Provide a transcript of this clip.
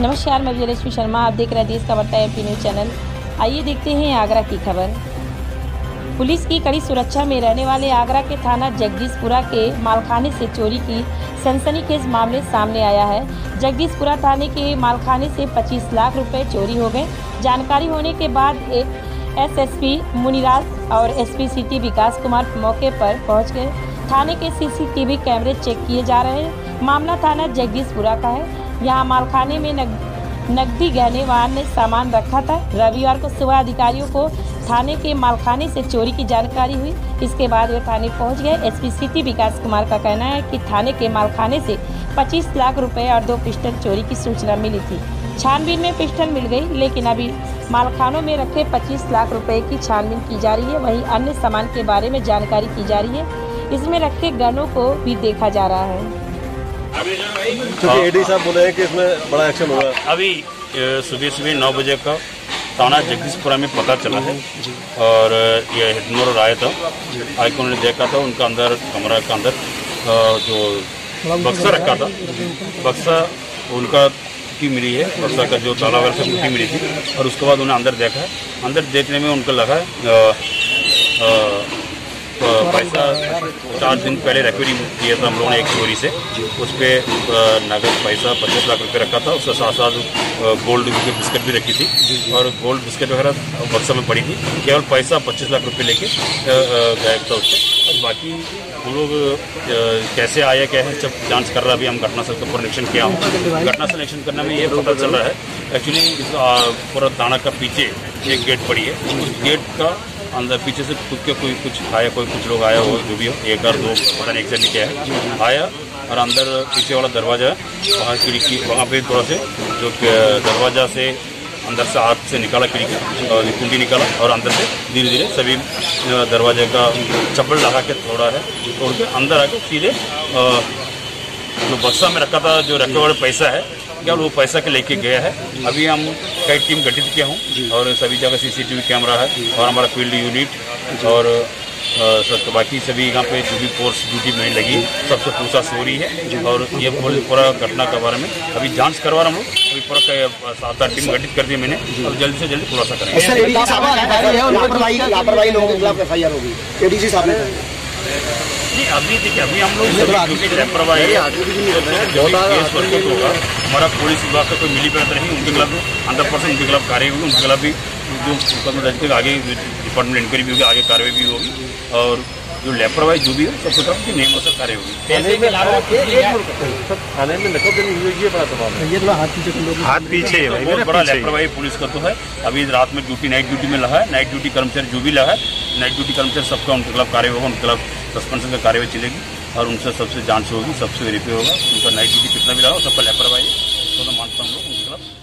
नमस्कार, मैं विजयलक्ष्मी शर्मा, आप देख रहे हैं देश का बढ़ता एमपी न्यूज़ चैनल। आइए देखते हैं आगरा की खबर। पुलिस की कड़ी सुरक्षा में रहने वाले आगरा के थाना जगदीशपुरा के मालखाने से चोरी की सनसनीखेज मामले सामने आया है। जगदीशपुरा थाने के मालखाने से 25 लाख रुपए चोरी हो गए। जानकारी होने के बाद एक एसएसपी मुनिराज और एसपी सिटी विकास कुमार मौके पर पहुँच गए। थाने के सीसीटीवी कैमरे चेक किए जा रहे हैं। मामला थाना जगदीशपुरा का है। यहाँ मालखाने में नग, नकदी गहने व अन्य सामान रखा था। रविवार को सुबह अधिकारियों को थाने के मालखाने से चोरी की जानकारी हुई। इसके बाद वे थाने पहुँच गए। एसपी सिटी विकास कुमार का कहना है कि थाने के मालखाने से 25 लाख रुपए और दो पिस्टल चोरी की सूचना मिली थी। छानबीन में पिस्टल मिल गई लेकिन अभी मालखानों में रखे 25 लाख रुपए की छानबीन की जा रही है। वहीं अन्य सामान के बारे में जानकारी की जा रही है। इसमें रखे गनों को भी देखा जा रहा है। क्योंकि एडी साहब बोले हैं कि इसमें बड़ा एक्शन होगा। अभी सुबह सुबह नौ बजे का थाना जगदीशपुरा में पता चला है। और ये हेडमोर आया था। आए को उन्होंने देखा था उनका अंदर कमरा के अंदर जो बक्सा रखा था। बक्सा उनका की मिली है बक्सा का जो ताला वगैरह से कुटी मिली थी। और उसके बाद उन्हें अंदर देखा। है अंदर देखने में उनको लगा है पैसा चार दिन पहले रिकवरी किया था हम लोगों ने एक चोरी से। उस पर नगद पैसा पच्चीस लाख रुपये रखा था, उसके साथ साथ गोल्ड की बिस्किट भी रखी थी। और गोल्ड बिस्किट वगैरह बक्सा में पड़ी थी। केवल पैसा पच्चीस लाख रुपये लेके गायब था उससे। बाकी हम लोग कैसे आया, क्या है जब जाँच कर रहा अभी हम घटनास्थल का निरीक्षण किया हूँ। घटनास्थल निरीक्षण करने में ये पता चल रहा है। एक्चुअली पूरा थाना का पीछे एक गेट पड़ी है। उस गेट का अंदर पीछे से खुद के कोई कुछ आया, कोई कुछ लोग आया हो, जो भी हो, एक और दो, पता नहीं एक्जैक्टली क्या है। आया और अंदर पीछे वाला दरवाज़ा है वहाँ खिड़की, वहाँ पे थोड़ा से जो दरवाज़ा से अंदर से हाथ से निकाला खिड़की, और कुंडी निकाला और अंदर से धीरे धीरे सभी दरवाजे का चप्पल लगा के थोड़ा है, तोड़ के अंदर आके सीधे जो बक्सा में रखा था जो रखे हुए पैसा है क्या वो पैसा के लेके गया है? अभी हम कई टीम गठित किया हूँ और सभी जगह सीसीटीवी कैमरा है और हमारा फ़ील्ड यूनिट और सब बाकी सभी यहाँ पे जो भी फोर्स ड्यूटी में लगी सबसे पूछताछ हो रही है और ये पूरा घटना के बारे में अभी जाँच करवा रहा हूँ। अभी पूरा सात आठ टीम गठित कर दी मैंने। और जल्दी से जल्दी खुलासा करेंगे। नहीं अभी देखिए अभी हम लोग लापरवाही होगा हमारा पुलिस विभाग का कोई मिली भगत नहीं उनके खिलाफ हंड्रेड परसेंट उनके खिलाफ कार्रवाई होगी उनके खिलाफ भी जो आगे डिपार्टमेंट इंक्वायरी भी होगी आगे कार्रवाई भी होगी और जो लापरवाही जो भी है सबके तरफ़ की नियमों से कार्य होगी। थाने में ये बड़ा सवाल है। हाथ पीछे हाथ पीछे बहुत बड़ा लापरवाही पुलिस का तो है। अभी रात में ड्यूटी नाइट ड्यूटी में लगा है नाइट ड्यूटी कर्मचारी जो भी लगा है नाइट ड्यूटी कर्मचारी सबका उनके खिलाफ कार्य होगा उनके खिलाफ सस्पेंशन का कार्रवाई चलेगी और उनसे सबसे जाँच होगी, सबसे वेरीफाई होगा, उनका नाइट ड्यूटी कितना भी रहा सबका लापरवाही तो मानता हूँ लोग उनके खिलाफ